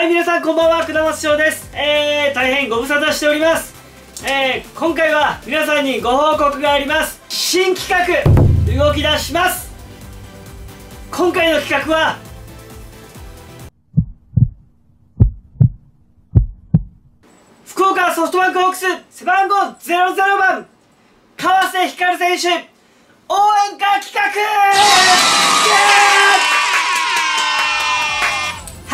はい、皆さんこんばんは、くだま翔です。えー、大変ご無沙汰しております。えー、今回は皆さんにご報告があります。新企画、動き出します。今回の企画は、福岡ソフトバンクホークス背番号00番川瀬光選手応援歌企画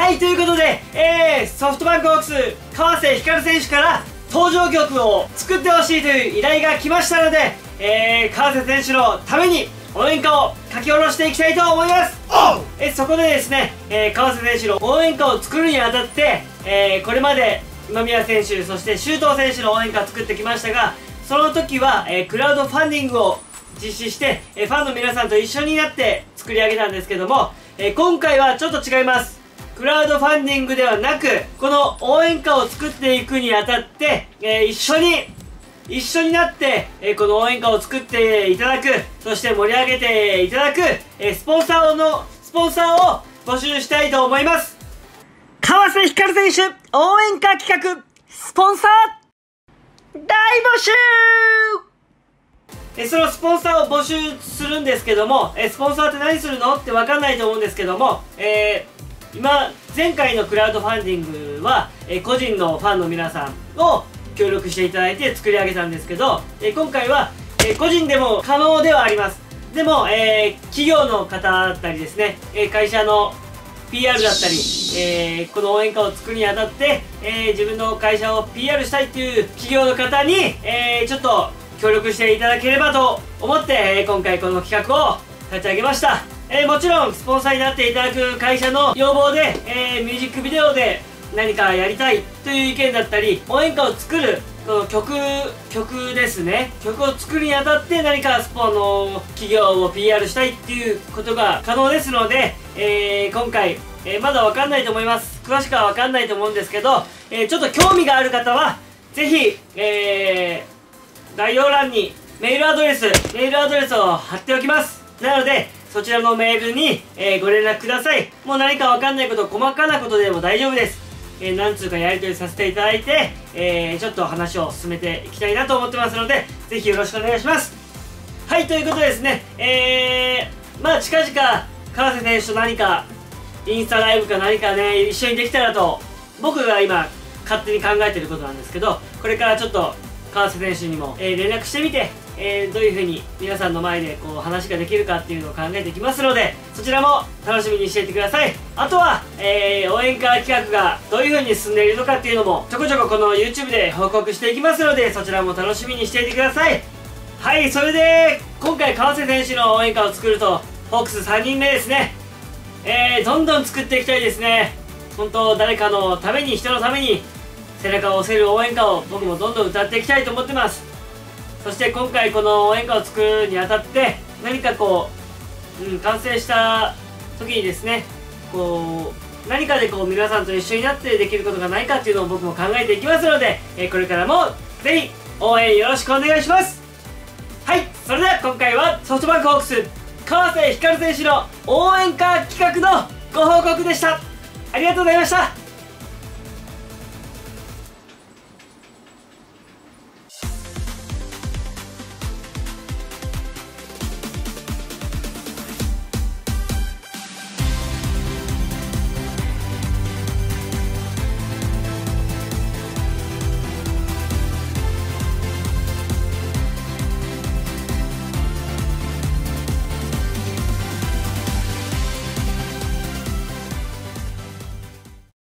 はいということで、えー、ソフトバンクホークス川瀬光選手から登場曲を作ってほしいという依頼が来ましたので、えー、川瀬選手のために応援歌を書き下ろしていきたいと思います。えそこでですね、えー、川瀬選手の応援歌を作るにあたって、えー、これまで今宮選手そして周東選手の応援歌を作ってきましたがその時は、えー、クラウドファンディングを実施して、えファンの皆さんと一緒になって作り上げたんですけども、え今回はちょっと違いますクラウドファンディングではなく、この応援歌を作っていくにあたって、えー、一緒に、一緒になって、えー、この応援歌を作っていただく、そして盛り上げていただく、えー、スポンサーの、スポンサーを募集したいと思います。川瀬光選手、応援歌企画、スポンサー、大募集えそのスポンサーを募集するんですけども、えスポンサーって何するの？ってわかんないと思うんですけども、えー今前回のクラウドファンディングは、え個人のファンの皆さんを協力していただいて作り上げたんですけど、え今回は、え個人でも可能ではあります。でも、えー、企業の方だったりですね、え会社の PR だったり、えー、この応援歌を作るにあたって、えー、自分の会社を PR したいっていう企業の方に、えー、ちょっと協力していただければと思って、え今回この企画を立ち上げました。えー、もちろんスポンサーになっていただく会社の要望で、えー、ミュージックビデオで何かやりたいという意見だったり応援歌を作るこの曲曲ですね。曲を作るにあたって何かスポンの企業を PR したいっていうことが可能ですので、えー、今回、え、まだわかんないと思います。詳しくはわかんないと思うんですけど、え、ちょっと興味がある方はぜひ、え、概要欄にメールアドレスメールアドレスを貼っておきます。なのでそちらのメールに、えー、ご連絡ください。もう何かわかんないこと、細かなことでも大丈夫です。えー、何通かやり取りさせていただいて、えー、ちょっと話を進めていきたいなと思ってますので、ぜひよろしくお願いします。はい、ということですね、えー、まあ近々、川瀬選手と何か、インスタライブか何かね、一緒にできたらと、僕が今、勝手に考えてることなんですけど、これからちょっと、川瀬選手にも、えー、連絡してみて、えー、どういう風に皆さんの前でこう話ができるかっていうのを考えていきますのでそちらも楽しみにしていてください。あとは、えー、応援歌企画がどういう風に進んでいるのかっていうのもちょこちょここの YouTube で報告していきますのでそちらも楽しみにしていてください。はいそれで今回川瀬選手の応援歌を作るとホークス3人目ですね。えー、どんどん作っていきたいですね。本当誰かのために人のために背中を押せる応援歌を僕もどんどん歌っていきたいと思ってます。そして今回この応援歌を作るにあたって何かこう、うん、完成した時にですねこう何かでこう皆さんと一緒になってできることがないかっていうのを僕も考えていきますので、えこれからもぜひ応援よろしくお願いします。はいそれでは今回はソフトバンクホークス川瀬光選手の応援歌企画のご報告でした。ありがとうございました。